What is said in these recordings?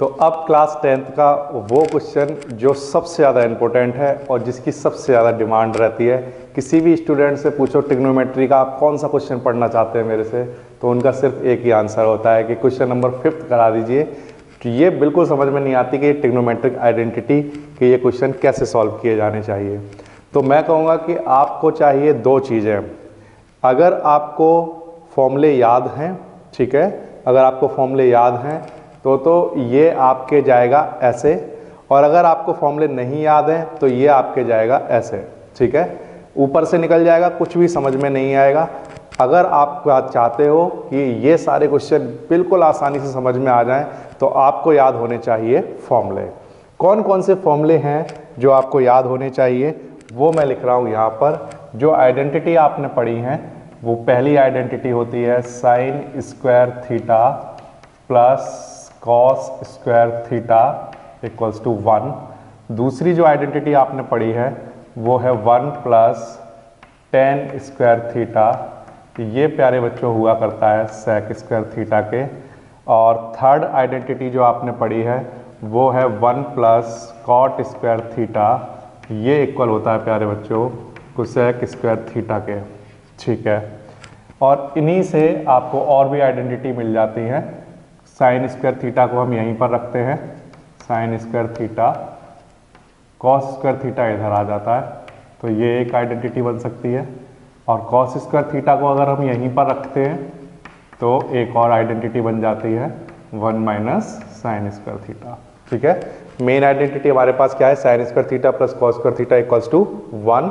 तो अब class tenth का वो क्वेश्चन जो सबसे ज़्यादा इम्पोर्टेंट है और जिसकी सबसे ज़्यादा डिमांड रहती है, किसी भी स्टूडेंट से पूछो टिग्नोमेट्री का आप कौन सा क्वेश्चन पढ़ना चाहते हैं मेरे से तो उनका सिर्फ़ एक ही आंसर होता है कि क्वेश्चन नंबर फिफ्थ करा दीजिए। तो ये बिल्कुल समझ में नहीं आती कि टिग्नोमेट्रिक आइडेंटिटी के ये क्वेश्चन कैसे सॉल्व किए जाने चाहिए। तो मैं कहूँगा कि आपको चाहिए दो चीज़ें। अगर आपको फॉर्मूले याद हैं, ठीक है? अगर आपको फॉर्मूले याद हैं तो तो ये आपके जाएगा ऐसे। और अगर आपको फॉर्मूले नहीं याद हैं तो ये आपके जाएगा ऐसे, ठीक है? ऊपर से निकल जाएगा, कुछ भी समझ में नहीं आएगा। अगर आप चाहते हो कि ये सारे क्वेश्चन बिल्कुल आसानी से समझ में आ जाएँ तो आपको याद होने चाहिए फॉर्मूले। कौन कौन से फॉर्मूले हैं जो आपको याद होने चाहिए? वो मैं लिख रहा हूँ यहाँ पर। जो आइडेंटिटी आपने पढ़ी हैं, वो पहली आइडेंटिटी होती है sine square theta plus cos square theta equals to one दूसरी जो आइडेंटिटी आपने पढ़ी है, वो है one plus tan square theta ये प्यारे बच्चों हुआ करता है सेक स्क्वायर थीटा के। और थर्ड आइडेंटिटी जो आपने पढ़ी है, वो है one plus cot square theta ये इक्वल होता है प्यारे बच्चों कुसेक स्क्वायर थीटा के। ठीक है? और इन्हीं से आपको और भी आइडेंटिटी मिल जाती है। साइन स्क्वायर थीटा को हम यहीं पर रखते हैं। Sine square theta cos square theta इधर आ जाता है तो ये एक आइडेंटिटी बन सकती है। और कॉस स्क्वायर थीटा को अगर हम यहीं पर रखते हैं तो एक और आइडेंटिटी बन जाती है, one minus sine square theta. ठीक है? मेन आइडेंटिटी हमारे पास क्या है? Sine square theta plus cos square theta equals to one.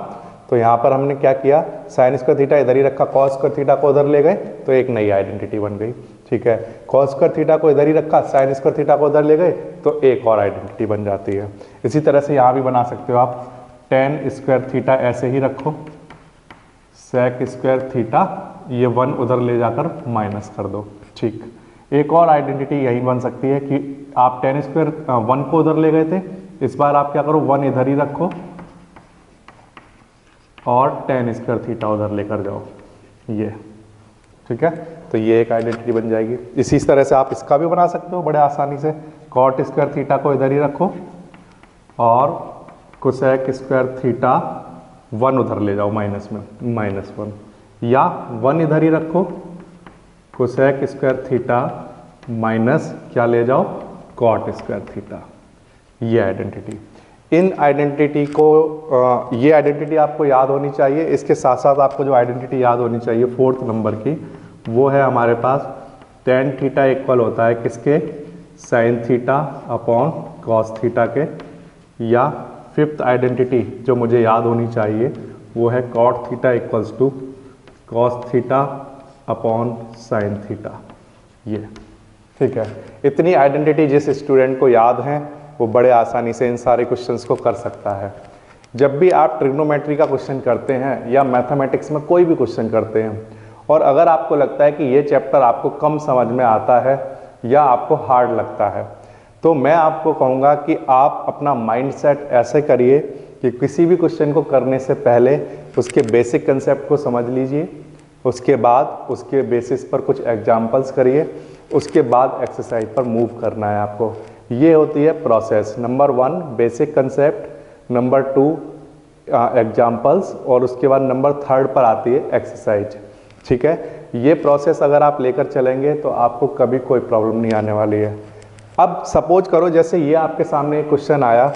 तो यहाँ पर हमने क्या किया? साइन स्क्वायर थीटा इधर ही रखा कॉस स्क्वायर थीटा को उधर ले गए तो एक नई आइडेंटिटी बन गई, ठीक है? कॉस स्क्वायर थीटा को इधर ही रखा साइन स्क्वायर थीटा को उधर ले गए तो एक और आइडेंटिटी बन जाती है। इसी तरह से यहाँ भी बना सकते हो आप। टेन स्क्वायर थीटा ऐसे ही रखो। सेक स्क्वायर थीटा ये वन उधर ले जाकर माइनस कर दो, ठीक। एक और आइडेंटिटी यही बन सकती है कि आप टेन स्क्वायर वन को उधर ले गए थे, इस बार आप क्या करो वन इधर ही रखो। और टेन स्क्वायर थीटा उधर लेकर जाओ। ये। ठीक है? तो ये एक आइडेंटिटी बन जाएगी। इसी तरह से आप इसका भी बना सकते हो बड़े आसानी से। कॉट स्क्वायर थीटा को इधर ही रखो और कुसैक स्क्वायर थीटा वन उधर ले जाओ माइनस में माइनस वन या वन इधर ही रखो कुसैक स्क्वायर थीटा माइनस क्या ले जाओ? कॉट स्क्वायर थीटा ये आइडेंटिटी इन आइडेंटिटी को ये आइडेंटिटी आपको याद होनी चाहिए। इसके साथ साथ आपको जो आइडेंटिटी याद होनी चाहिए फोर्थ नंबर की, वो है हमारे पास टेन थीटा इक्वल होता है किसके? Sine theta upon cos theta के। या फिफ्थ आइडेंटिटी जो मुझे याद होनी चाहिए, वो है cot theta equals to cos theta upon sine theta ये, ठीक है। इतनी आइडेंटिटी जिस स्टूडेंट को याद है वो बड़े आसानी से इन सारे क्वेश्चंस को कर सकता है। जब भी आप ट्रिग्नोमेट्री का क्वेश्चन करते हैं या मैथमेटिक्स में कोई भी क्वेश्चन करते हैं, और अगर आपको लगता है कि ये चैप्टर आपको कम समझ में आता है या आपको हार्ड लगता है तो मैं आपको कहूँगा कि आप अपना माइंडसेट ऐसे करिए कि किसी भी क्वेश्चन को करने से पहले उसके बेसिक कंसेप्ट को समझ लीजिए, उसके बाद उसके बेसिस पर कुछ एग्जाम्पल्स करिए, उसके बाद एक्सरसाइज पर मूव करना है आपको। ये होती है process number one basic concept number two examples और उसके बाद नंबर थर्ड पर आती है एक्सरसाइज ठीक है? ये प्रोसेस अगर आप लेकर चलेंगे तो आपको कभी कोई प्रॉब्लम नहीं आने वाली है। अब सपोज़ करो, जैसे ये आपके सामने क्वेश्चन आया।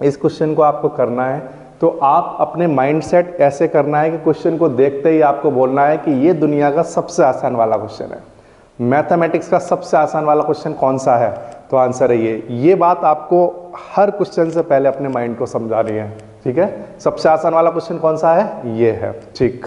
इस क्वेश्चन को आपको करना है। तो आप अपने माइंडसेट ऐसे करना है कि क्वेश्चन को देखते ही आपको बोलना है कि ये दुनिया का सबसे आसान वाला क्वेश्चन है। मैथमेटिक्स का सबसे आसान वाला क्वेश्चन कौन सा है? तो आंसर है ये। ये बात आपको हर क्वेश्चन से पहले अपने माइंड को समझानी है, ठीक है? सबसे आसान वाला क्वेश्चन कौन सा है? ये है, ठीक।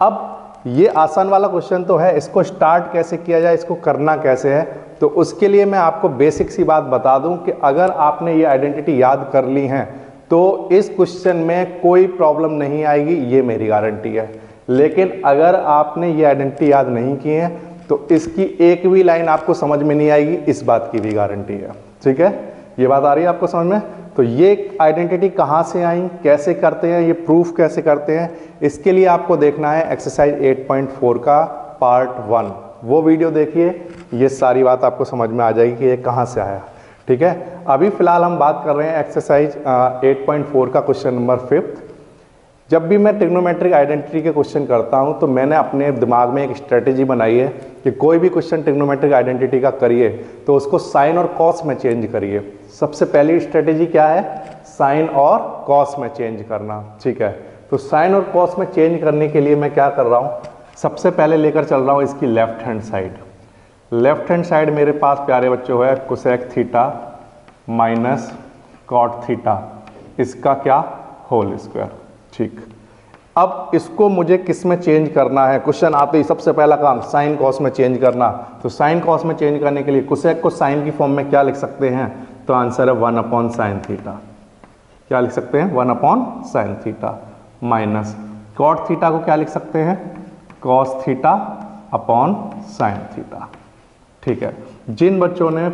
अब ये आसान वाला क्वेश्चन तो है, इसको स्टार्ट कैसे किया जाए, इसको करना कैसे है तो उसके लिए मैं आपको बेसिक सी बात बता दूँ कि अगर आपने ये आइडेंटिटी याद कर ली है तो इस क्वेश्चन में कोई प्रॉब्लम नहीं आएगी, ये मेरी गारंटी है। लेकिन अगर आपने ये आइडेंटिटी याद नहीं की है तो इसकी एक भी लाइन आपको समझ में नहीं आएगी, इस बात की भी गारंटी है। ठीक है? ये बात आ रही है आपको समझ में? तो ये आइडेंटिटी कहाँ से आई, कैसे करते हैं, ये प्रूफ कैसे करते हैं, इसके लिए आपको देखना है एक्सरसाइज 8.4 का पार्ट वन। वो वीडियो देखिए, ये सारी बात आपको समझ में आ जाएगी कि ये कहाँ से आया। ठीक है? अभी फ़िलहाल हम बात कर रहे हैं एक्सरसाइज 8.4 का क्वेश्चन नंबर फिफ्थ। जब भी मैं ट्रिग्नोमेट्रिक आइडेंटिटी के क्वेश्चन करता हूँ तो मैंने अपने दिमाग में एक स्ट्रेटेजी बनाई है कि कोई भी क्वेश्चन ट्रिग्नोमेट्रिक आइडेंटिटी का करिए तो उसको साइन और कॉस में चेंज करिए। सबसे पहली स्ट्रेटेजी क्या है? साइन और कॉस में चेंज करना, ठीक है? तो साइन और कॉस में चेंज करने के लिए मैं क्या कर रहा हूँ? सबसे पहले लेकर चल रहा हूँ इसकी left hand side left hand side मेरे पास, प्यारे बच्चों, है cosec theta minus cot theta इसका क्या? होल स्क्वायर ठीक। अब इसको मुझे किसमें चेंज करना है? क्वेश्चन आते ही सबसे पहला काम साइन कॉस में चेंज करना। तो साइन कॉस में चेंज करने के लिए कुसेक को साइन की फॉर्म में क्या लिख सकते हैं? तो आंसर है वन अपॉन साइन थीटा क्या लिख सकते हैं? One upon sine theta minus cot theta को क्या लिख सकते हैं? Cos theta upon sine theta ठीक है। जिन बच्चों ने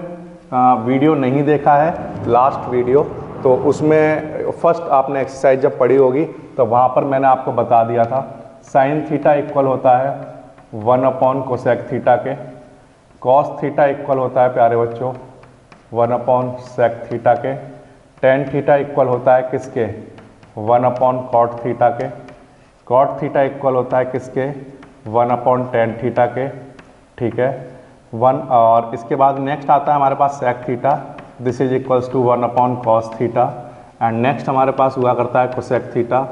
वीडियो नहीं देखा है लास्ट वीडियो तो उसमें फ़र्स्ट आपने एक्सरसाइज जब पढ़ी होगी तो वहाँ पर मैंने आपको बता दिया था साइन थीटा इक्वल होता है वन अपॉन कोसेक थीटा के। कॉस थीटा इक्वल होता है प्यारे बच्चों वन अपॉन सेक थीटा के। टेन थीटा इक्वल होता है किसके? वन अपॉन कॉट थीटा के। कॉट थीटा इक्वल होता है किसके? वन अपॉन टेन थीटा के। ठीक है? वन और इसके बाद नेक्स्ट आता है हमारे पास sec theta this is equals to one upon cos theta and next हमारे पास हुआ करता है कोसेक थीटा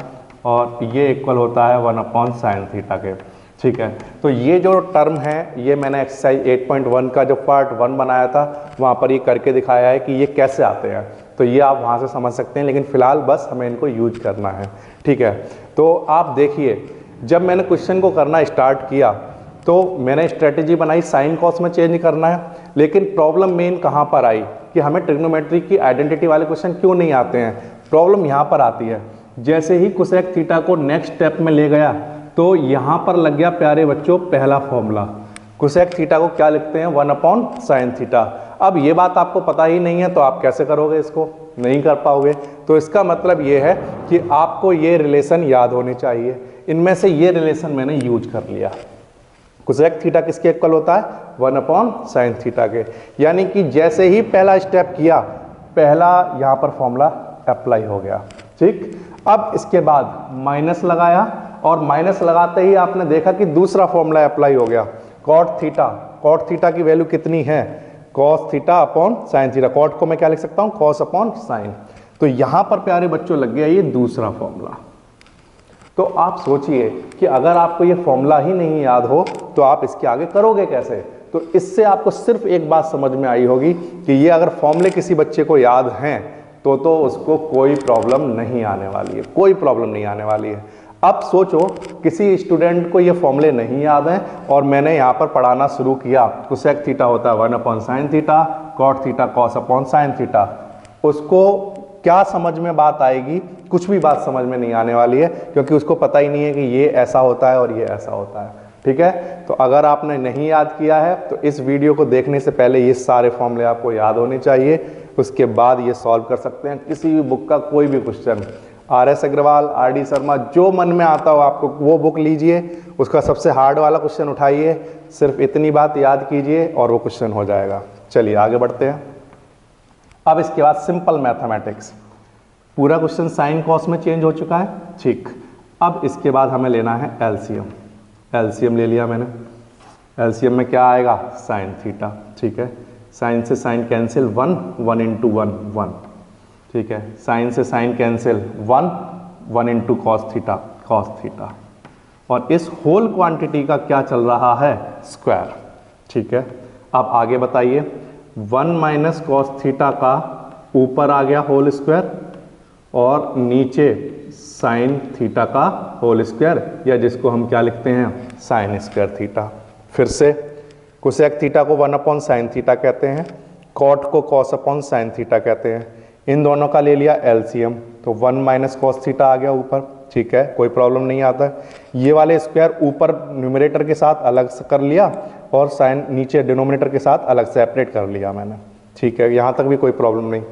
और ये इक्वल होता है वन अपॉन साइन थीटा के। ठीक है? तो ये जो टर्म है, ये मैंने एक्सरसाइज 8.1 का जो पार्ट वन बनाया था, वहाँ पर ये करके दिखाया है कि ये कैसे आते हैं। तो ये आप वहाँ से समझ सकते हैं, लेकिन फ़िलहाल बस हमें इनको यूज़ करना है। ठीक है? तो आप देखिए, जब मैंने क्वेश्चन को करना स्टार्ट किया तो मैंने स्ट्रेटेजी बनाई साइन कॉस में चेंज करना है, लेकिन प्रॉब्लम मेन कहाँ पर आई? कि हमें ट्रिग्नोमेट्री की आइडेंटिटी वाले क्वेश्चन क्यों नहीं आते हैं? प्रॉब्लम यहाँ पर आती है। जैसे ही कुशेक थीटा को नेक्स्ट स्टेप में ले गया तो यहाँ पर लग गया प्यारे बच्चों, पहला फॉर्मूला कुशेक थीटा को क्या लिखते हैं? वन अपॉन साइन थीटा अब ये बात आपको पता ही नहीं है तो आप कैसे करोगे इसको? नहीं कर पाओगे। तो इसका मतलब ये है कि आपको ये रिलेशन याद होने चाहिए। इनमें से ये रिलेशन मैंने यूज़ कर लिया। कुशेक थीटा किसके इक्वल होता है? वन अपॉन साइन थीटा के। यानी कि जैसे ही पहला स्टेप किया, पहला यहाँ पर फॉर्मूला अप्लाई हो गया। ठीक? अब इसके बाद माइनस लगाया और माइनस लगाते ही आपने देखा कि दूसरा फॉर्मूला अप्लाई हो गया। कॉट थीटा कॉट थीटा की वैल्यू कितनी है? Cos theta upon sine theta cot को मैं क्या लिख सकता हूँ? कॉस अपॉन साइन तो यहाँ पर प्यारे बच्चों लग गया ये दूसरा फॉर्मूला तो आप सोचिए कि अगर आपको ये फॉर्मूला ही नहीं याद हो तो आप इसके आगे करोगे कैसे? तो इससे आपको सिर्फ़ एक बात समझ में आई होगी कि ये अगर फॉर्मूले किसी बच्चे को याद हैं तो तो उसको कोई प्रॉब्लम नहीं आने वाली है, कोई प्रॉब्लम नहीं आने वाली है। अब सोचो, किसी स्टूडेंट को ये फॉर्मूले नहीं याद हैं और मैंने यहाँ पर पढ़ाना शुरू किया। कुसेक थीटा होता है one upon sine theta cot theta cos upon sine theta उसको क्या समझ में बात आएगी? कुछ भी बात समझ में नहीं आने वाली है, क्योंकि उसको पता ही नहीं है कि ये ऐसा होता है और ये ऐसा होता है। ठीक है? तो अगर आपने नहीं याद किया है तो इस वीडियो को देखने से पहले ये सारे फॉर्मूले आपको याद होने चाहिए। उसके बाद ये सॉल्व कर सकते हैं। किसी भी बुक का कोई भी question. R S Agarwal, R D Sharma, जो मन में आता हो आपको वो बुक लीजिए। उसका सबसे हार्ड वाला क्वेश्चन उठाइए। सिर्फ़ इतनी बात याद कीजिए और वो क्वेश्चन हो जाएगा। चलिए आगे बढ़ते हैं। अब इसके बाद सिंपल मैथमेटिक्स पूरा क्वेश्चन साइन कॉस में चेंज हो चुका है? ठीक. अब इसके बाद हमें लेना है एलसीएम एलसीएम ले लिया मैंने. एलसीएम में क्या आएगा? साइन थीटा ठीक है. साइन से sine cancel one one into one one ठीक है. साइन से sine cancel one one into cos theta cos theta और इस होल क्वांटिटी का क्या चल रहा है? स्क्वायर ठीक है. अब आगे बताइए. वन माइनस कॉस थीटा का ऊपर आ गया होल स्क्वायर और नीचे साइन थीटा का होल स्क्वायर, या जिसको हम क्या लिखते हैं? Sine square theta. फिर से कुशैक थीटा को वन अपॉन साइन थीटा कहते हैं कॉट को कॉस अपॉन साइन थीटा कहते हैं। इन दोनों का ले लिया एलसीएम तो वन माइनस कॉस थीटा आ गया ऊपर, ठीक है, कोई प्रॉब्लम नहीं आता। ये वाले स्क्वायर ऊपर न्यूमिनेटर के साथ अलग से कर लिया और साइन नीचे डिनोमिनेटर के साथ अलग सेपरेट कर लिया मैंने, ठीक है, यहाँ तक भी कोई प्रॉब्लम नहीं।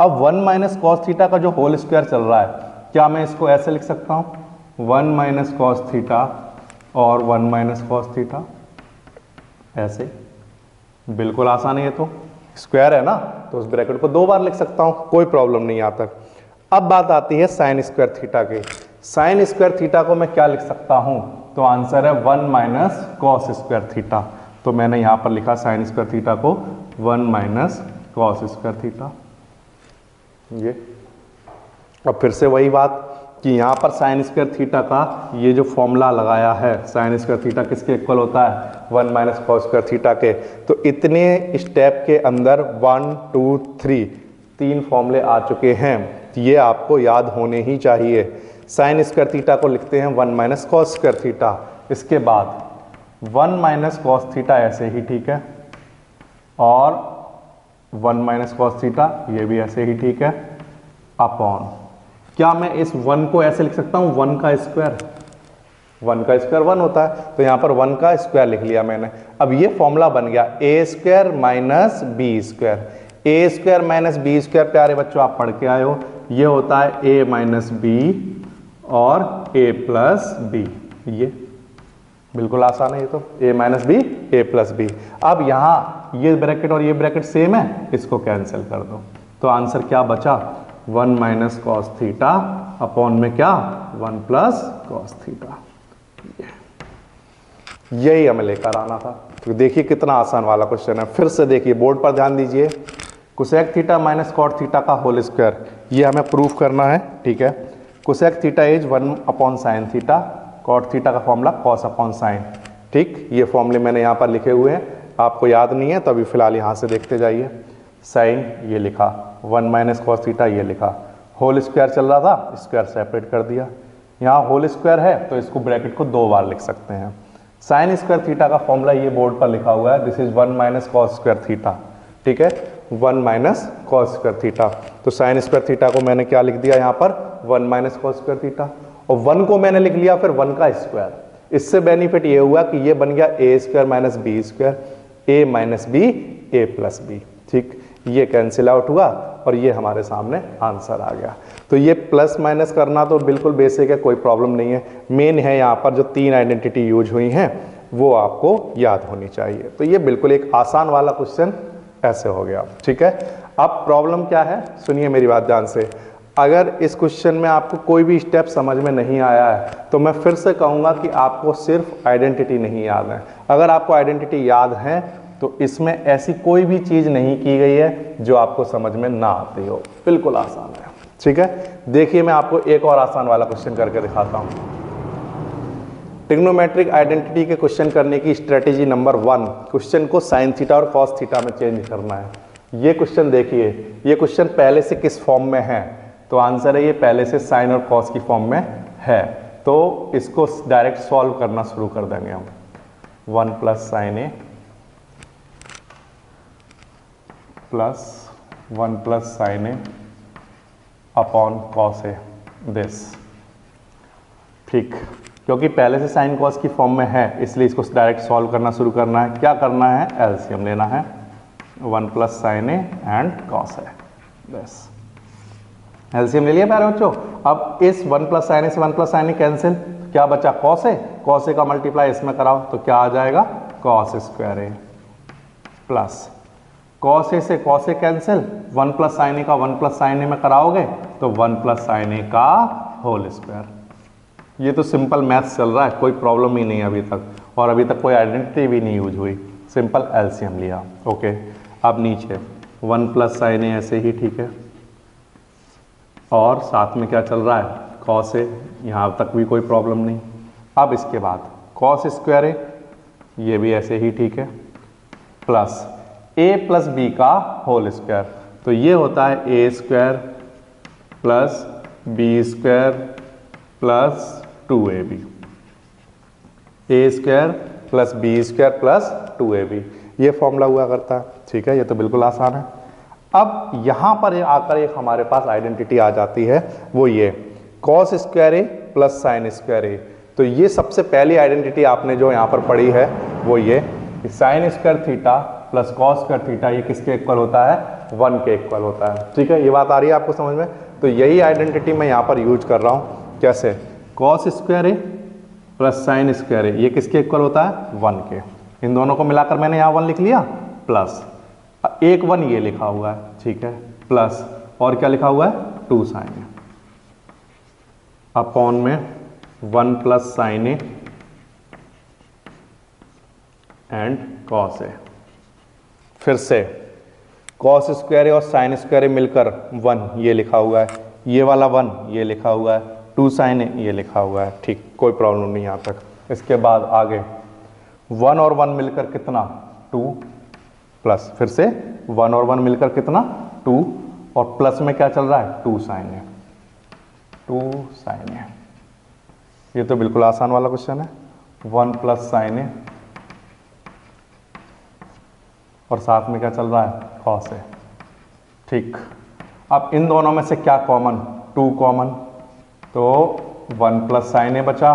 अब वन माइनस कॉस थीटा का जो होल स्क्वायर चल रहा है, क्या मैं इसको ऐसे लिख सकता हूँ? वन माइनस कॉस थीटा और वन माइनस कॉस थीटा, ऐसे। बिल्कुल आसान है तो। स्क्वायर है ना तो उस ब्रैकेट को दो बार लिख सकता हूँ, कोई प्रॉब्लम नहीं आता अब बात आती है साइन स्क्वायर थीटा की। साइन स्क्वायर थीटा को मैं क्या लिख सकता हूँ? तो आंसर है one minus cos square theta. तो मैंने यहाँ पर लिखा साइन स्क्वायर थीटा को one minus cos square theta. ये। अब फिर से वही बात कि यहाँ पर साइन स्क्वायर थीटा का ये जो फॉर्मूला लगाया है, साइन स्क्वायर थीटा किसके इक्वल होता है? One minus cos square theta के। तो इतने स्टेप के अंदर वन, टू, थ्री, तीन फॉर्मूले आ चुके हैं। ये आपको याद होने ही चाहिए। साइन स्क्वायर थीटा को लिखते हैं one minus cos square theta इसके बाद वन माइनस कॉस थीटा ऐसे ही, ठीक है? और वन माइनस कॉस थीटा ये भी ऐसे ही, ठीक है? अपॉन क्या मैं इस वन को ऐसे लिख सकता हूँ? वन का स्क्वायर वन का स्क्वायर वन होता है। तो यहाँ पर वन का स्क्वायर लिख लिया मैंने। अब ये फॉर्मूला बन गया a square minus b square a square minus b square प्यारे बच्चों, आप पढ़ के आए हो। ये होता है ए माइनस बी और ए प्लस बी ये बिल्कुल आसान है ये तो। A minus b a plus b अब यहाँ ये ब्रैकेट और ये ब्रैकेट सेम है, इसको कैंसिल कर दो। तो आंसर क्या बचा? One minus cos theta upon में क्या? वन प्लस कॉस थीटा यही हमें लेकर आना था। तो देखिए कितना आसान वाला क्वेश्चन है। फिर से देखिए बोर्ड पर ध्यान दीजिए। Cosec theta minus cot theta का होल स्क्वायर ये हमें प्रूफ करना है, ठीक है? Cosec theta is one upon sine theta cot theta का फॉर्मूला कॉस अपॉन साइन ठीक? ये फॉर्मूले मैंने यहाँ पर लिखे हुए हैं, आपको याद नहीं है तो अभी फ़िलहाल यहाँ से देखते जाइए। साइन ये लिखा वन माइनस कॉस थीटा ये लिखा। होल स्क्वायर चल रहा था स्क्वायर सेपरेट कर दिया। यहाँ होल स्क्वायर है तो इसको ब्रैकेट को दो बार लिख सकते हैं। साइन स्क्वायर थीटा का फॉर्मूला ये बोर्ड पर लिखा हुआ है this is one minus cos square theta ठीक है? One minus cos square theta. तो साइन स्क्वायर थीटा को मैंने क्या लिख दिया यहाँ पर? One minus cos square theta. और वन को मैंने लिख लिया फिर वन का स्क्वायर। इससे बेनिफिट ये हुआ कि ये बन गया a square minus b square, a minus b, a plus b. ठीक? ये कैंसिल आउट हुआ और ये हमारे सामने आंसर आ गया। तो ये प्लस माइनस करना तो बिल्कुल बेसिक है, कोई प्रॉब्लम नहीं है। मेन है यहाँ पर जो तीन आइडेंटिटी यूज़ हुई हैं, वो आपको याद होनी चाहिए। तो ये बिल्कुल एक आसान वाला क्वेश्चन ऐसे हो गया। ठीक है? अब प्रॉब्लम क्या है? सुनिए मेरी बात ध्यान से। अगर इस क्वेश्चन में आपको कोई भी स्टेप समझ में नहीं आया है तो मैं फिर से कहूँगा कि आपको सिर्फ़ आइडेंटिटी नहीं याद है। अगर आपको आइडेंटिटी याद है तो इसमें ऐसी कोई भी चीज़ नहीं की गई है जो आपको समझ में ना आती हो। बिल्कुल आसान है। ठीक है? देखिए, मैं आपको एक और आसान वाला क्वेश्चन करके दिखाता हूँ। टिग्नोमेट्रिक आइडेंटिटी के क्वेश्चन करने की स्ट्रेटेजी नंबर वन क्वेश्चन को साइन थीटा और कॉस थीटा में चेंज करना है। ये क्वेश्चन देखिए, ये क्वेश्चन पहले से किस फॉर्म में है? तो आंसर है ये पहले से साइन और कॉस की फॉर्म में है। तो इसको डायरेक्ट सॉल्व करना शुरू कर देंगे हम। One plus sine A plus one plus sine A upon cos A this ठीक। क्योंकि पहले से साइन कॉस की फॉर्म में है, इसलिए इसको डायरेक्ट सॉल्व करना शुरू करना है। क्या करना है? एलसीएम लेना है। One plus sine A and cos A बस। एलसीएम ले लिया प्यारे बच्चों? अब इस वन प्लस साइन ए से one plus sine A cancel. क्या बचा? Cos A. कॉस ए का मल्टीप्लाई इसमें कराओ तो क्या आ जाएगा? Cos square A plus. Cos A से cos A cancel. One plus sine A का वन प्लस साइन ए में कराओगे तो वन प्लस साइन ए का होल स्क्वायर। ये तो सिंपल मैथ्स चल रहा है, कोई प्रॉब्लम ही नहीं अभी तक। और अभी तक कोई आइडेंटिटी भी नहीं यूज़ हुई। सिंपल एलसीएम लिया। ओके अब नीचे। वन प्लस साइन ए ऐसे ही, ठीक है। और साथ में क्या चल रहा है? कॉस ए, यहाँ तक भी कोई प्रॉब्लम नहीं। अब इसके बाद, कॉस स्क्वायर ए, ये भी ऐसे ही, ठीक है। प्लस ए प्लस बी का होल स्क्वायर। तो ये होता है a square plus b square plus two a b. A square plus b square plus two a b. ये फॉर्मूला हुआ करता है, ठीक है? ये तो बिल्कुल आसान है। अब यहाँ पर आकर एक हमारे पास आइडेंटिटी आ जाती है, वो ये cos square A plus sine square A तो ये सबसे पहली आइडेंटिटी आपने जो यहाँ पर पढ़ी है, वो ये sine square theta plus cos का थीटा ये किसके इक्वल होता है? वन के इक्वल होता है। ठीक है? ये बात आ रही है आपको समझ में? तो यही आइडेंटिटी मैं यहाँ पर यूज़ कर रहा हूँ। कैसे? Cos square A plus sine square A ये किसके इक्वल होता है? वन के। इन दोनों को मिलाकर मैंने यहाँ वन लिख लिया प्लस एक वन ये लिखा हुआ है, ठीक है? प्लस और क्या लिखा हुआ है? टू साइन ए अपॉन में? One plus sine A and cos A फिर से कॉस स्क्वायर और साइन स्क्वायर मिलकर वन ये लिखा हुआ है। ये वाला वन ये लिखा हुआ है। टू साइन ये लिखा हुआ है, ठीक, कोई प्रॉब्लम नहीं यहाँ तक। इसके बाद आगे वन और वन मिलकर कितना? टू प्लस फिर से वन और वन मिलकर कितना? टू और प्लस में क्या चल रहा है? टू साइन है। टू साइन है। ये तो बिल्कुल आसान वाला क्वेश्चन है। वन प्लस साइन है। और साथ में क्या चल रहा है? कॉस है। ठीक। अब इन दोनों में से क्या कॉमन टू कॉमन तो वन प्लस साइन ए बचा।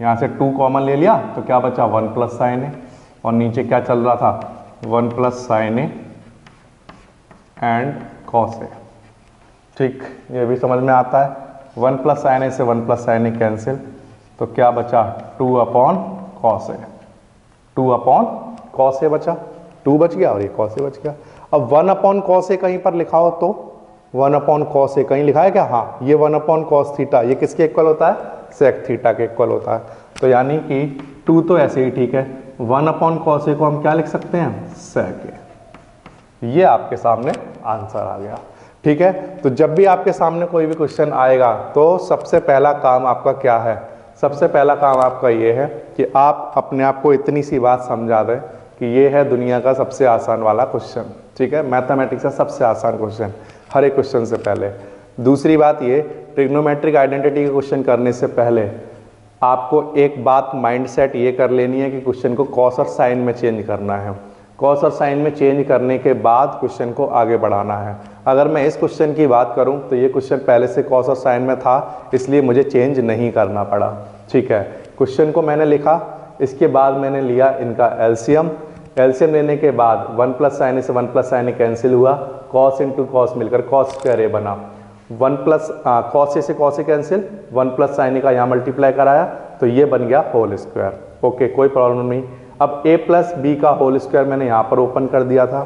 यहाँ से टू कॉमन ले लिया तो क्या बचा? One plus sine A. और नीचे क्या चल रहा था? One plus sine A and cos A. ठीक, ये भी समझ में आता है। वन प्लस साइन ए से one plus sine A cancel. तो क्या बचा? Two upon cos A. Two upon cos A बचा। टू बच गया और ये कॉस ए बच गया। अब वन अपॉन कॉस ए कहीं पर लिखा हो तो? वन अपॉन कॉस ए कहीं लिखा है क्या? हाँ ये वन अपॉन कॉस थीटा, ये किसके इक्वल होता है? सेक थीटा के इक्वल होता है। तो यानी कि टू तो ऐसे ही ठीक है। वन अपॉन कॉस ए को हम क्या लिख सकते हैं? सेक ए ये आपके सामने आंसर आ गया। ठीक है? तो जब भी आपके सामने कोई भी क्वेश्चन आएगा तो सबसे पहला काम आपका क्या है? सबसे पहला काम आपका ये है कि आप अपने आप को इतनी सी बात समझा दें कि ये है दुनिया का सबसे आसान वाला क्वेश्चन ठीक है? मैथमेटिक्स का सबसे आसान क्वेश्चन हर एक क्वेश्चन से पहले। दूसरी बात ये ट्रिग्नोमेट्रिक आइडेंटिटी के क्वेश्चन करने से पहले, आपको एक बात माइंड सेट ये कर लेनी है कि क्वेश्चन को कॉस और साइन में चेंज करना है। कॉस और साइन में चेंज करने के बाद क्वेश्चन को आगे बढ़ाना है। अगर मैं इस क्वेश्चन की बात करूँ तो ये क्वेश्चन पहले से कॉस और साइन में था, इसलिए मुझे चेंज नहीं करना पड़ा। ठीक है क्वेश्चन को मैंने लिखा, इसके बाद मैंने लिया इनका एल्सियम। एल्सियम लेने के बाद वन प्लस साइन से वन प्लस साइन कैंसिल हुआ। कॉस इंटू कॉस मिलकर कॉस स्क्वायर ए बना। वन प्लस कॉस ए से cos A cancel, one plus sine का यहाँ मल्टीप्लाई कराया तो ये बन गया होल स्क्वायर ओके कोई प्रॉब्लम नहीं। अब ए प्लस बी का होल स्क्वायर मैंने यहाँ पर ओपन कर दिया था।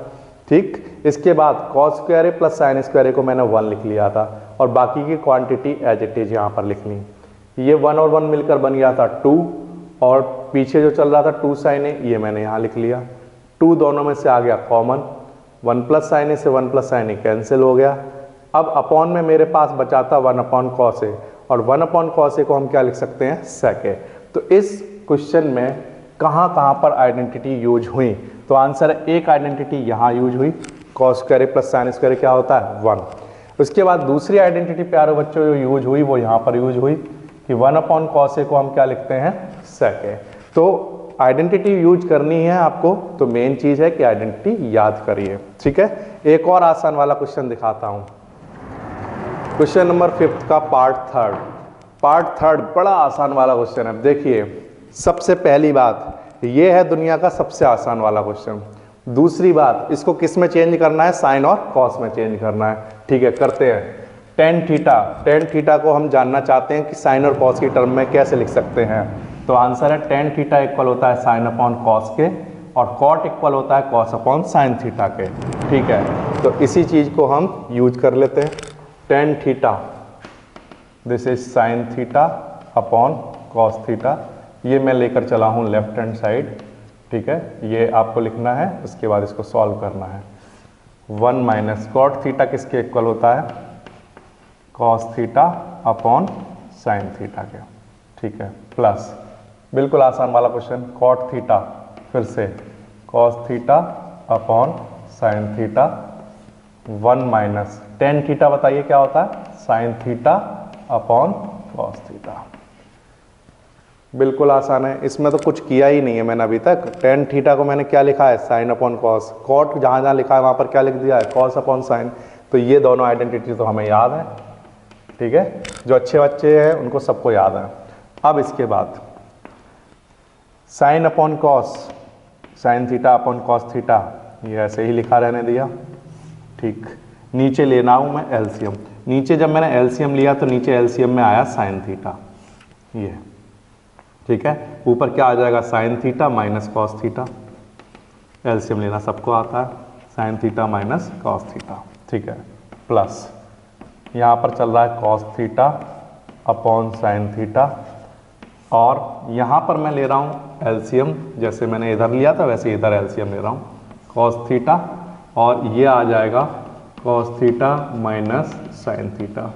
ठीक? इसके बाद cos square A plus sine square A को मैंने वन लिख लिया था। और बाकी की क्वांटिटी एज इट इज़ यहाँ पर लिख ली ये वन और वन मिलकर बन गया था टू और पीछे जो चल रहा था टू साइन ए ये मैंने यहाँ लिख लिया। टू दोनों में से आ गया common one plus sine A से one plus sine A cancel हो गया। अब अपॉन में मेरे पास बचा था वन अपॉन कॉस ए और वन अपॉन कॉस ए को हम क्या लिख सकते हैं? सेक ए तो इस क्वेश्चन में कहाँ कहाँ पर आइडेंटिटी यूज़ हुई? तो आंसर है, एक आइडेंटिटी यहाँ यूज़ हुई। Cos square plus sine square क्या होता है? वन उसके बाद दूसरी आइडेंटिटी प्यारे बच्चों, जो यूज़ हुई, वो यहाँ पर यूज़ हुई। कि वन अपॉन कॉस ए को हम क्या लिखते हैं? सेक तो आइडेंटिटी यूज़ करनी है आपको तो मेन चीज़ है कि आइडेंटिटी याद करिए। ठीक है? एक और आसान वाला क्वेश्चन दिखाता हूँ। क्वेश्चन नंबर फिफ्थ का पार्ट थर्ड पार्ट थर्ड बड़ा आसान वाला क्वेश्चन है। देखिए, सबसे पहली बात, ये है दुनिया का सबसे आसान वाला क्वेश्चन दूसरी बात, इसको किसमें चेंज करना है? साइन और कॉस में चेंज करना है। ठीक है, करते हैं। टेन थीटा टेन थीटा को हम जानना चाहते हैं कि साइन और कॉस की टर्म में कैसे लिख सकते हैं। तो आंसर है टेन थीटा इक्वल होता है साइन अपॉन कॉस के, और कॉट इक्वल होता है कॉस अपॉन साइन थीटा के। ठीक है? तो इसी चीज़ को हम यूज़ कर लेते हैं। Tan theta this is sine theta upon cos theta ये मैं लेकर चला हूँ लेफ़्ट हैंड साइड ठीक है? ये आपको लिखना है, उसके बाद इसको सॉल्व करना है। वन माइनस कॉट थीटा किसके इक्वल होता है? Cos theta upon sine theta के। ठीक है? प्लस बिल्कुल आसान वाला क्वेश्चन कॉट थीटा फिर से cos theta upon sine theta one minus tan theta बताइए क्या होता है? Sine theta upon cos theta बिल्कुल आसान है। इसमें तो कुछ किया ही नहीं है मैंने अभी तक। टेन थीटा को मैंने क्या लिखा है? साइन अपॉन कॉस कॉट जहाँ जहाँ लिखा है, वहाँ पर क्या लिख दिया है? कॉस अपॉन साइन तो ये दोनों आइडेंटिटी तो हमें याद है। ठीक है? जो अच्छे बच्चे हैं, उनको सबको याद है। अब इसके बाद। Sine upon cos, sine theta upon cos theta, ये ऐसे ही लिखा रहने दिया। ठीक, नीचे लेना हूँ मैं एलसीएम नीचे जब मैंने एलसीएम लिया तो नीचे एलसीएम में आया साइन थीटा। ये, ठीक है? ऊपर क्या आ जाएगा? Sine theta minus cos theta. LCM लेना सबको आता है। Sine theta minus cos theta, ठीक है? प्लस, यहाँ पर चल रहा है cos theta upon sine theta. और यहाँ पर मैं ले रहा हूँ एलसीएम जैसे मैंने इधर लिया था वैसे इधर एलसीएम ले रहा हूँ। कॉस थीटा, और ये आ जाएगा cos theta minus sine theta.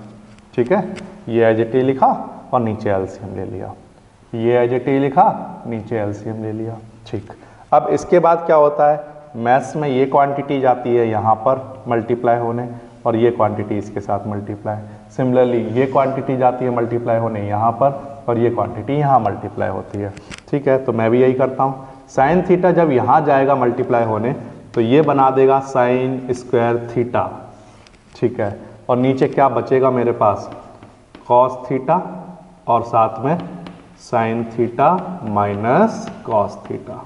ठीक है? ये एज टी लिखा और नीचे एलसीएम ले लिया। ये एज टी लिखा, नीचे एलसीएम ले लिया। ठीक। अब इसके बाद क्या होता है? मैथ्स में ये क्वांटिटी जाती है यहाँ पर मल्टीप्लाई होने, और ये क्वांटिटी इसके साथ मल्टीप्लाई सिमिलरली ये क्वांटिटी जाती है मल्टीप्लाई होने यहाँ पर और ये क्वांटिटी यहाँ मल्टीप्लाई होती है। ठीक है तो मैं भी यही करता हूँ। साइन थीटा जब यहाँ जाएगा मल्टीप्लाई होने तो ये बना देगा साइन स्क्वायर थीटा ठीक है, और नीचे क्या बचेगा मेरे पास? कॉस थीटा और साथ में sine theta minus cos theta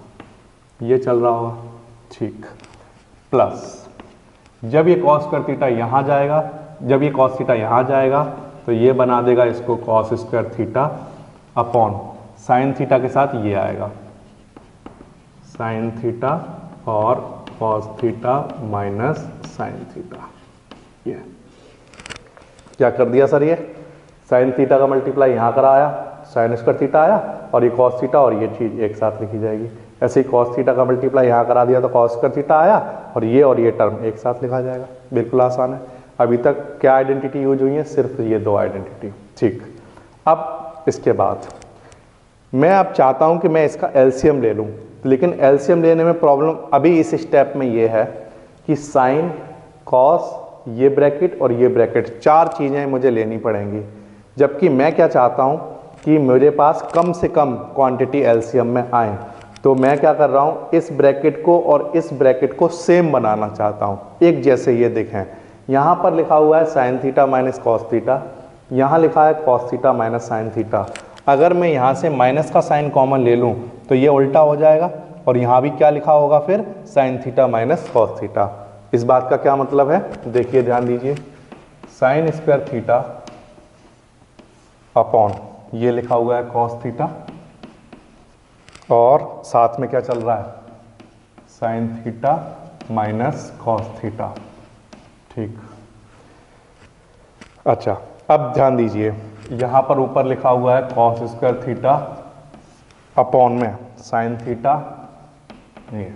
ये चल रहा होगा। ठीक। प्लस जब ये कॉस कर थीटा यहाँ जाएगा, जब ये कॉस थीटा यहाँ जाएगा तो ये बना देगा इसको cos square theta upon sine theta के साथ ये आएगा। साइन थीटा और cos theta minus sine theta ये। क्या कर दिया सर ये? साइन थीटा का मल्टीप्लाई यहाँ कराया साइन स्क्वायर थीटा आया और ये कॉस थीटा और ये चीज़ एक साथ लिखी जाएगी। ऐसे ही कॉस थीटा का मल्टीप्लाई यहाँ करा दिया तो कॉस स्क्वायर थीटा आया और ये और ये टर्म एक साथ लिखा जाएगा। बिल्कुल आसान है। अभी तक क्या आइडेंटिटी यूज़ हुई है? सिर्फ़ ये दो आइडेंटिटी ठीक। अब इसके बाद। मैं अब चाहता हूँ कि मैं इसका एल्शियम ले लूँ, लेकिन एल्शियम लेने में प्रॉब्लम अभी इस स्टेप में ये है कि साइन कॉस ये ब्रैकेट और ये ब्रैकेट चार चीज़ें मुझे लेनी पड़ेंगी। जबकि मैं क्या चाहता हूँ कि मेरे पास कम से कम क्वांटिटी एल्शियम में आए। तो मैं क्या कर रहा हूँ, इस ब्रैकेट को और इस ब्रैकेट को सेम बनाना चाहता हूँ। एक जैसे ये दिखें। यहाँ पर लिखा हुआ है sine theta minus cos theta यहाँ लिखा है cos theta minus sine theta अगर मैं यहाँ से माइनस का साइन कॉमन ले लूँ तो ये उल्टा हो जाएगा, और यहाँ भी क्या लिखा होगा फिर? Sine theta minus cos theta इस बात का क्या मतलब है? देखिए, ध्यान दीजिए। साइन स्क्वायर थीटा अपॉन ये लिखा हुआ है कॉस थीटा और साथ में क्या चल रहा है? Sine theta minus cos theta ठीक। अच्छा अब ध्यान दीजिए। यहाँ पर ऊपर लिखा हुआ है कॉस स्क्वायर थीटा अपॉन में साइन थीटा ये।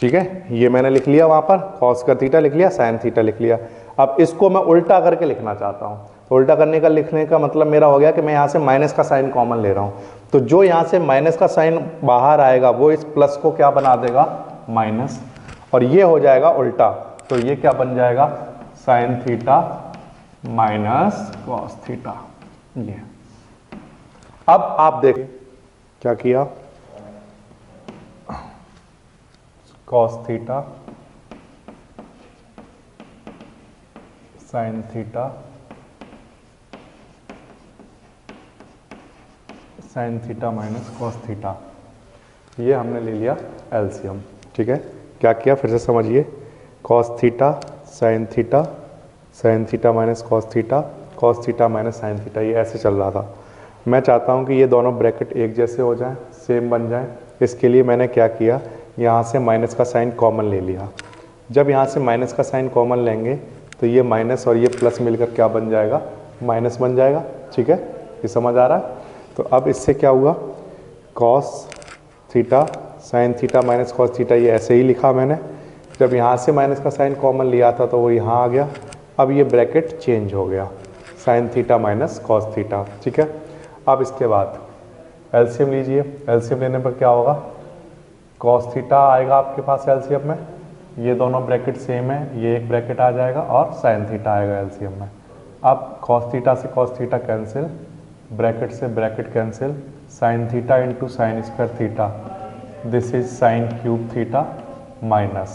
ठीक है? ये मैंने लिख लिया वहाँ पर कॉस का थीटा लिख लिया साइन थीटा लिख लिया। अब इसको मैं उल्टा करके लिखना चाहता हूँ। तो उल्टा करने का लिखने का मतलब मेरा हो गया कि मैं यहाँ से माइनस का साइन कॉमन ले रहा हूँ। तो जो यहाँ से माइनस का साइन बाहर आएगा वो इस प्लस को क्या बना देगा? माइनस और ये हो जाएगा उल्टा। तो ये क्या बन जाएगा? Sine theta minus cos theta. ये। अब आप देख क्या किया? Cos theta sine theta sine theta minus cos theta. ये हमने ले लिया एलसीएम ठीक है? क्या किया? फिर से समझिए। Cos theta sine theta sine theta minus cos theta cos theta minus sine theta ये ऐसे चल रहा था। मैं चाहता हूँ कि ये दोनों ब्रैकेट एक जैसे हो जाएँ सेम बन जाएँ। इसके लिए मैंने क्या किया, यहाँ से माइनस का साइन कॉमन ले लिया। जब यहाँ से माइनस का साइन कॉमन लेंगे तो ये माइनस और ये प्लस मिलकर क्या बन जाएगा? माइनस बन जाएगा, ठीक है? ये समझ आ रहा है? तो अब इससे क्या हुआ? Cos theta sine theta minus cos theta ये ऐसे ही लिखा मैंने। जब यहाँ से माइनस का साइन कॉमन लिया था तो वो यहाँ आ गया। अब ये ब्रैकेट चेंज हो गया। Sine theta minus cos theta ठीक है? अब इसके बाद एलसीएम लीजिए। एलसीएम लेने पर क्या होगा? कॉस थीटा आएगा आपके पास एलसीएम में। ये दोनों ब्रैकेट सेम है, ये एक ब्रैकेट आ जाएगा और साइन थीटा आएगा एलसीएम में। अब कॉस थीटा से कॉस थीटा कैंसिल ब्रैकेट से bracket cancel sine theta into sine square theta this is sine cube theta minus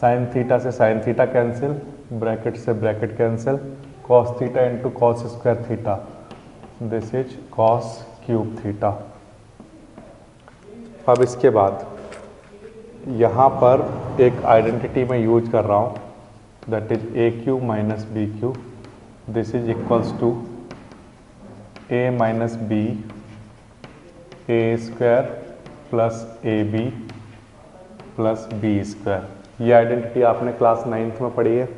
sine theta से साइन थीटा कैंसिल ब्रैकेट से bracket cancel cos theta into cos square theta this is cos cube theta अब इसके बाद, यहाँ पर एक identity मैं use कर रहा हूँ. That is a cube minus b cube this is equals to a minus b a square plus a b plus b square ये आइडेंटिटी आपने क्लास नाइन्थ में पढ़ी है.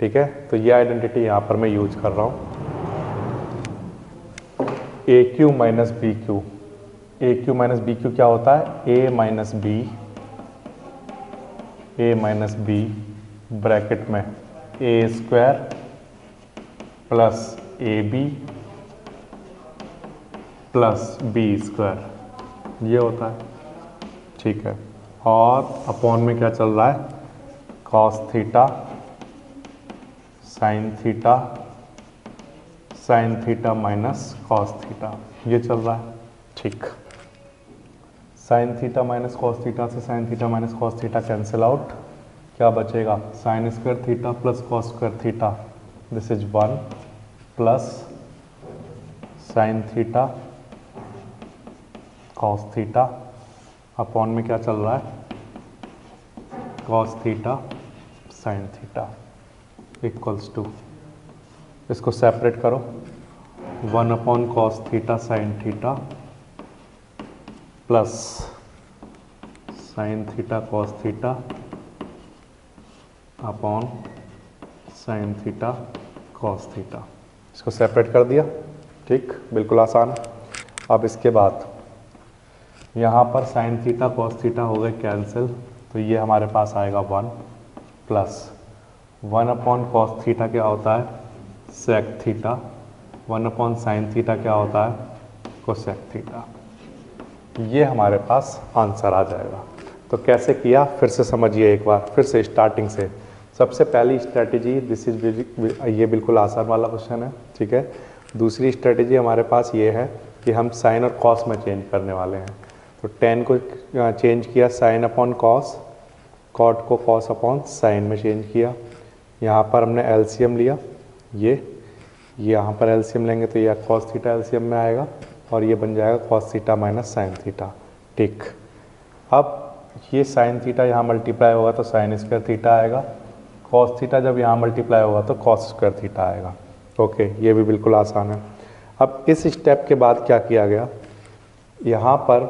ठीक है? तो ये आइडेंटिटी यहाँ पर मैं यूज़ कर रहा हूँ। A cube minus b cube a cube minus b cube क्या होता है? A minus b a minus b bracket में a square plus a b plus b square ये होता है। ठीक है। और अपॉन में क्या चल रहा है? Cos theta sine theta sine theta minus cos theta. ये चल रहा है। ठीक। Sine theta minus cos theta से sine theta minus cos theta cancel out. क्या बचेगा? Sine square theta plus cos square theta. This is one plus sine theta cos theta upon में क्या चल रहा है? Cos theta sine theta. Equals to इसको separate करो. One upon cos theta sine theta plus sine theta cos theta upon sine theta cos theta इसको separate कर दिया. ठीक? बिल्कुल आसान अब इसके बाद यहाँ पर साइन थीटा कॉस थीटा हो गए कैंसिल तो ये हमारे पास आएगा one plus one upon cos theta क्या होता है? Sec theta. One upon sine theta क्या होता है? Cosec theta. ये हमारे पास आंसर आ जाएगा। तो कैसे किया? फिर से समझिए एक बार, फिर से स्टार्टिंग से। सबसे पहली स्ट्रेटजी दिस इज़ ये बिल्कुल आसान वाला क्वेश्चन है, ठीक है? दूसरी स्ट्रेटजी हमारे पास ये है कि हम साइन और कॉस में चेंज करने वाले हैं। तो टेन को चेंज किया साइन अपॉन कॉस कॉट को कॉस अपॉन साइन में चेंज किया। यहाँ पर हमने एलसीएम लिया, ये यहाँ पर एलसीएम लेंगे तो यह कॉस थीटा एलसीएम में आएगा और ये बन जाएगा cos theta minus sine theta ठीक। अब ये साइन थीटा यहाँ मल्टीप्लाई होगा तो साइन स्क्वायर थीटा आएगा कॉस थीटा जब यहाँ मल्टीप्लाई होगा तो कॉस स्क्वायर थीटा आएगा, ओके, ये भी बिल्कुल आसान है। अब इस स्टेप के बाद क्या किया गया? यहाँ पर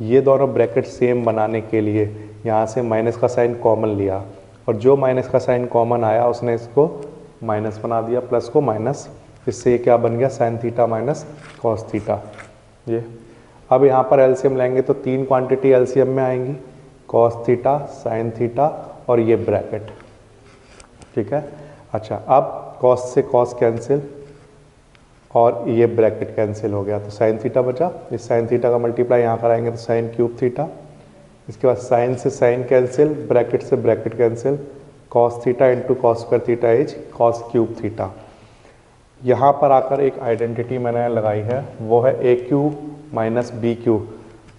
ये दोनों ब्रैकेट सेम बनाने के लिए यहाँ से माइनस का साइन कॉमन लिया। और जो माइनस का साइन कॉमन आया, उसने इसको माइनस बना दिया, प्लस को माइनस। इससे ये क्या बन गया? Sine theta minus cos theta. ये। अब यहाँ पर एलसीएम लेंगे तो तीन क्वांटिटी एलसीएम में आएँगी, कॉस थीटा, साइन थीटा और ये ब्रैकेट। ठीक है? अच्छा अब कॉस से कॉस कैंसिल और ये ब्रैकेट कैंसिल हो गया तो साइन थीटा बचा। इस साइन थीटा का मल्टीप्लाई यहाँ कराएँगे तो साइन क्यूब थीटा। इसके बाद साइन से साइन कैंसिल ब्रैकेट से bracket cancel cos theta into cos square theta is cos cube theta यहाँ पर आकर एक आइडेंटिटी मैंने लगाई है, वो है A Q minus B Q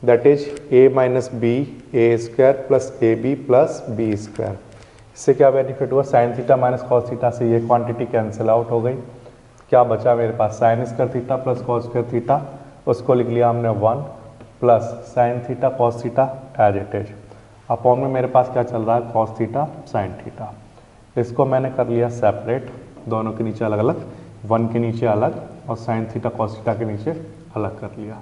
that is A minus B A square plus A B plus B square इससे क्या बेनिफिट हुआ? Sine theta minus cos theta से ये क्वांटिटी कैंसिल आउट हो गई. क्या बचा मेरे पास? Sine square theta plus cos square theta उसको लिख लिया हमने one plus sine theta cos theta as it is upon में मेरे पास क्या चल रहा है? कॉस थीटा साइन थीटा इसको मैंने कर लिया सेपरेट दोनों के नीचे अलग अलग वन के नीचे अलग और साइन थीटा कॉस थीटा के नीचे अलग कर लिया।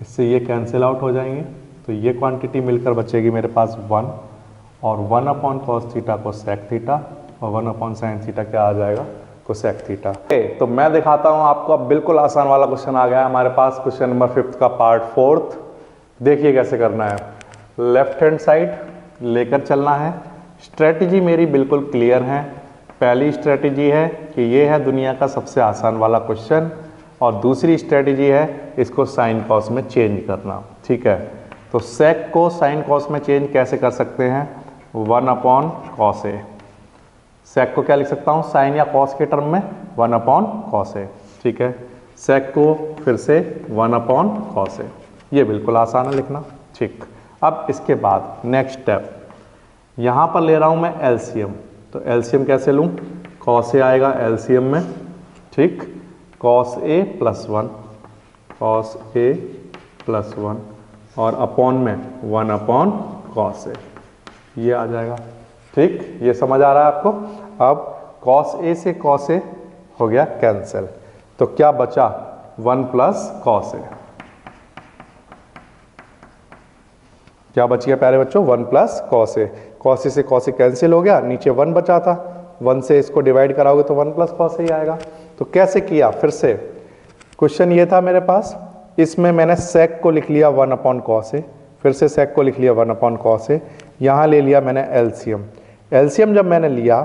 इससे ये कैंसिल आउट हो जाएँगे। तो ये क्वांटिटी मिलकर बचेगी मेरे पास वन और वन अपॉन कॉस थीटा को सेक थीटा और वन अपॉन साइन थीटा क्या आ जाएगा? कोसेक थीटा तो मैं दिखाता हूँ आपको। अब बिल्कुल आसान वाला क्वेश्चन आ गया है हमारे पास। क्वेश्चन नंबर फिफ्थ का पार्ट फोर्थ देखिए कैसे करना है। लेफ़्ट हैंड साइड लेकर चलना है। स्ट्रेटजी मेरी बिल्कुल क्लियर है। पहली स्ट्रेटजी है कि ये है दुनिया का सबसे आसान वाला क्वेश्चन और दूसरी स्ट्रेटजी है इसको साइन कॉस में चेंज करना, ठीक है? तो सेक को साइन कॉस में चेंज कैसे कर सकते हैं? One upon cos A sec को क्या लिख सकता हूँ? साइन या कॉस के टर्म में? वन अपॉन कॉस ए ठीक है? सेक को फिर से वन अपॉन कॉस ए ये बिल्कुल आसान है लिखना, ठीक। अब इसके बाद नेक्स्ट स्टेप यहाँ पर ले रहा हूँ मैं एलसीएम तो एलसीएम कैसे लूँ? कॉस ए आएगा एलसीएम में, ठीक? Cos A plus one cos A plus one और अपॉन में वन अपॉन कॉस ए ये आ जाएगा, ठीक? ये समझ आ रहा है आपको? अब कॉस ए से कॉस ए हो गया कैंसिल तो क्या बचा? वन प्लस कॉस ए क्या बच गया प्यारे बच्चों? वन प्लस कॉस कॉस से कॉस कैंसिल हो गया, नीचे वन बचा था। वन से इसको डिवाइड कराओगे तो वन प्लस कॉस ही आएगा। तो कैसे किया? फिर से, क्वेश्चन ये था मेरे पास, इसमें मैंने सेक को लिख लिया वन अपॉन कॉस फिर से सेक को लिख लिया वन अपॉन कॉस यहाँ ले लिया मैंने एलसीएम एलसीएम जब मैंने लिया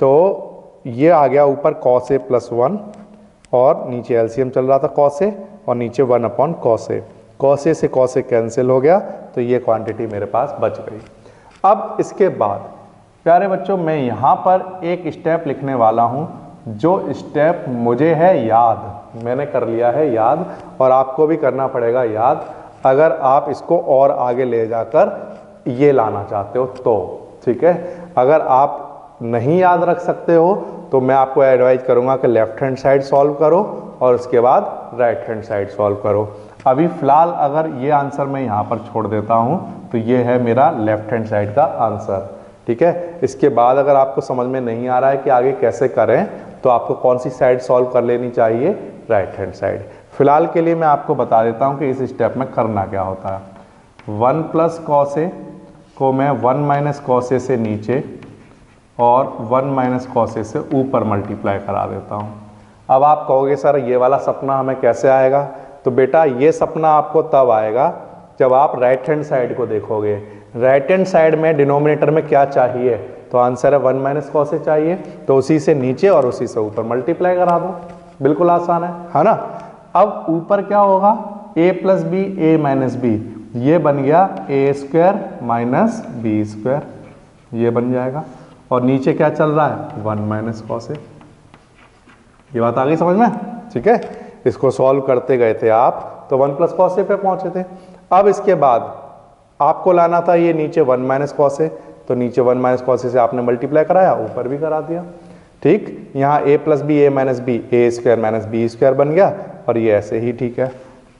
तो ये आ गया ऊपर कॉस प्लस वन, और नीचे एलसीएम चल रहा था कॉस और नीचे वन अपॉन कॉस कॉस से कॉस कैंसिल हो गया तो ये क्वांटिटी मेरे पास बच गई। अब इसके बाद, प्यारे बच्चों, मैं यहाँ पर एक स्टेप लिखने वाला हूँ, जो स्टेप मुझे है याद। मैंने कर लिया है याद, और आपको भी करना पड़ेगा याद। अगर आप इसको और आगे ले जाकर ये लाना चाहते हो तो ठीक है? अगर आप नहीं याद रख सकते हो तो मैं आपको एडवाइज करूँगा कि लेफ़्ट हैंड साइड सॉल्व करो, और उसके बाद राइट हैंड साइड सॉल्व करो। अभी फ़िलहाल अगर ये आंसर मैं यहाँ पर छोड़ देता हूँ तो ये है मेरा लेफ़्ट हैंड साइड का आंसर। ठीक है? इसके बाद अगर आपको समझ में नहीं आ रहा है कि आगे कैसे करें तो आपको कौन सी साइड सॉल्व कर लेनी चाहिए? राइट हैंड साइड फ़िलहाल के लिए मैं आपको बता देता हूँ कि इस स्टेप में करना क्या होता है। वन प्लस कौसे को मैं वन माइनस कौसे से नीचे और वन माइनस कौसे से ऊपर मल्टीप्लाई करा देता हूँ। अब आप कहोगे, सर, ये वाला सपना हमें कैसे आएगा? तो बेटा ये सपना आपको तब आएगा जब आप राइट हैंड साइड को देखोगे। राइट हैंड साइड में डिनोमिनेटर में क्या चाहिए? तो आंसर है वन माइनस कॉसे चाहिए तो उसी से नीचे और उसी से ऊपर। मल्टीप्लाई करा दो। बिल्कुल आसान है। है ना? अब ऊपर क्या होगा? A plus B A minus B ये बन गया A square minus B square ये बन जाएगा। और नीचे क्या चल रहा है? वन माइनस कॉस ये बात आ गई समझ में? ठीक है? इसको सॉल्व करते गए थे आप तो वन प्लस कॉस ए पे पहुँचे थे। अब इसके बाद आपको लाना था ये नीचे वन माइनस कॉस ए तो नीचे वन माइनस कॉस ए से आपने मल्टीप्लाई कराया, ऊपर भी करा दिया। ठीक? यहाँ A plus B A minus B A square minus B square बन गया, और ये ऐसे ही ठीक है।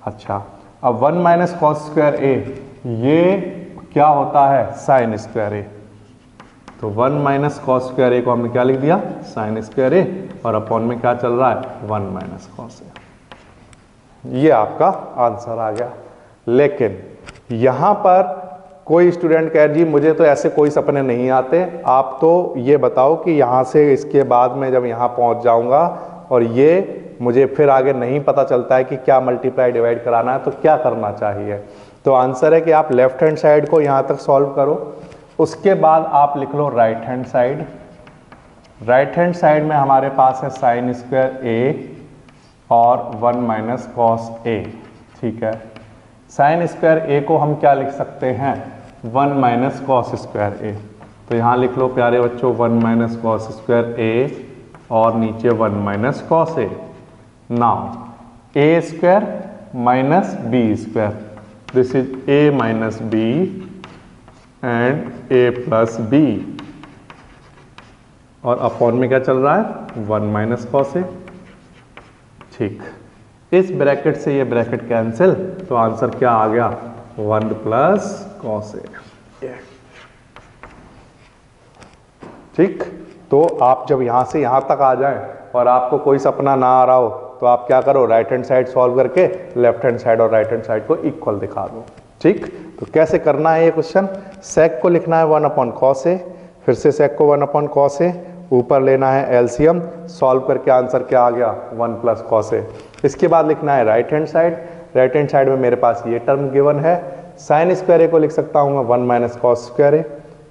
अच्छा अब one minus cos square A ये क्या होता है? साइन स्क्वायर ए तो one minus cos square A को हमने क्या लिख दिया? साइन स्क्वायर ए और अपॉन में क्या चल रहा है? वन माइनस कॉस ए ये आपका आंसर आ गया। लेकिन यहाँ पर कोई स्टूडेंट कह जी मुझे तो ऐसे कोई सपने नहीं आते। आप तो ये बताओ कि यहाँ से इसके बाद में जब यहाँ पहुँच जाऊँगा और ये मुझे फिर आगे नहीं पता चलता है कि क्या मल्टीप्लाई डिवाइड कराना है तो क्या करना चाहिए? तो आंसर है कि आप लेफ़्ट हैंड साइड को यहाँ तक सॉल्व करो। उसके बाद आप लिख लो right hand side right hand side में हमारे पास है साइन स्क्वायर ए और वन माइनस कॉस ए, ठीक है? साइन स्क्वायर ए को हम क्या लिख सकते हैं? One minus cos square A. तो यहाँ लिख लो, प्यारे बच्चों, one minus cos square A और नीचे one minus cos A. Now, A square minus B square. This is A minus B and A plus B और अपॉन में क्या चल रहा है? One minus cos A. ठीक। इस ब्रैकेट से ये ब्रैकेट कैंसिल तो आंसर क्या आ गया? One plus cos. ए ठीक? तो आप जब यहाँ से यहाँ तक आ जाएँ और आपको कोई सपना ना आ रहा हो तो आप क्या करो? राइट हैंड साइड सॉल्व करके लेफ़्ट हैंड साइड और राइट हैंड साइड को इक्वल दिखा दो। ठीक? तो कैसे करना है ये क्वेश्चन सेक को लिखना है वन अपॉन कॉस ए फिर से सेक को वन अपॉन कॉस ए ऊपर लेना है एलसीएम सॉल्व करके आंसर क्या आ गया? One plus cos. ए इसके बाद लिखना है right hand side. Right hand side में मेरे पास ये टर्म गिवन है। साइन स्क्वायर ए को लिख सकता हूँ मैं, one minus cos square A.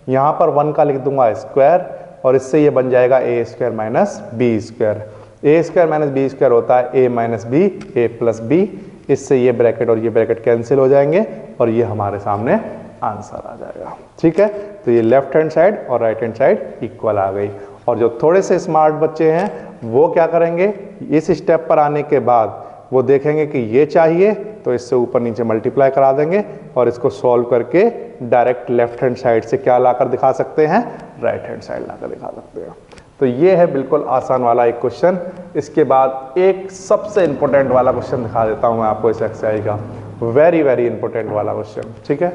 यहाँ पर वन का लिख दूँगा स्क्वायर, और इससे ये बन जाएगा A square minus B square. A square minus B square होता है A minus B, A plus B. इससे ये ब्रैकेट और ये ब्रैकेट कैंसिल हो जाएँगे, और ये हमारे सामने आंसर आ जाएगा। ठीक है? तो ये लेफ़्ट हैंड साइड और राइट हैंड साइड इक्वल आ गई। और जो थोड़े से स्मार्ट बच्चे हैं, वो क्या करेंगे? इस स्टेप पर आने के बाद वो देखेंगे कि ये चाहिए तो इससे ऊपर नीचे मल्टीप्लाई करा देंगे और इसको सॉल्व करके डायरेक्ट लेफ़्ट हैंड साइड से क्या लाकर दिखा सकते हैं? राइट हैंड साइड लाकर दिखा सकते हैं। तो ये है बिल्कुल आसान वाला एक क्वेश्चन इसके बाद एक सबसे इंपॉर्टेंट वाला क्वेश्चन दिखा देता हूँ मैं आपको इस एक्सरसाइज का। वेरी वेरी इंपॉर्टेंट वाला क्वेश्चन ठीक है?